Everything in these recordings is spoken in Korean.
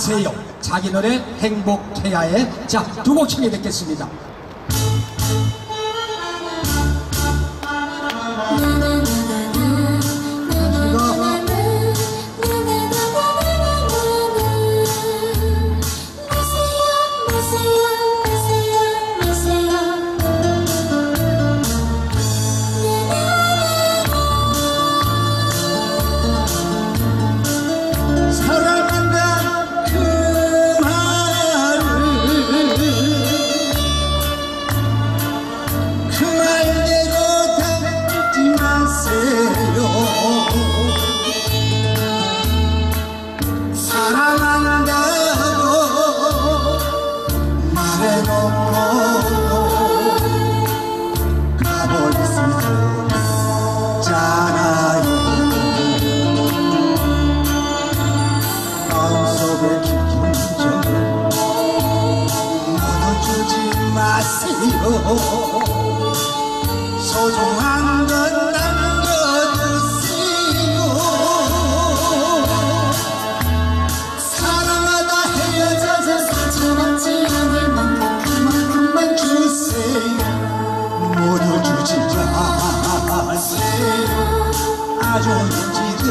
세요 자기 노래 행복해야의 자두 곡 청해 듣겠습니다 마세요 소중한 건 남겨주세요 사랑하다 헤어져서 상처받지 않을 만큼 그만큼만 주세요. 모두 주지 마세요 아주 주지도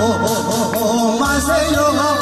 oh, oh, oh, oh, oh, my Savior. Oh,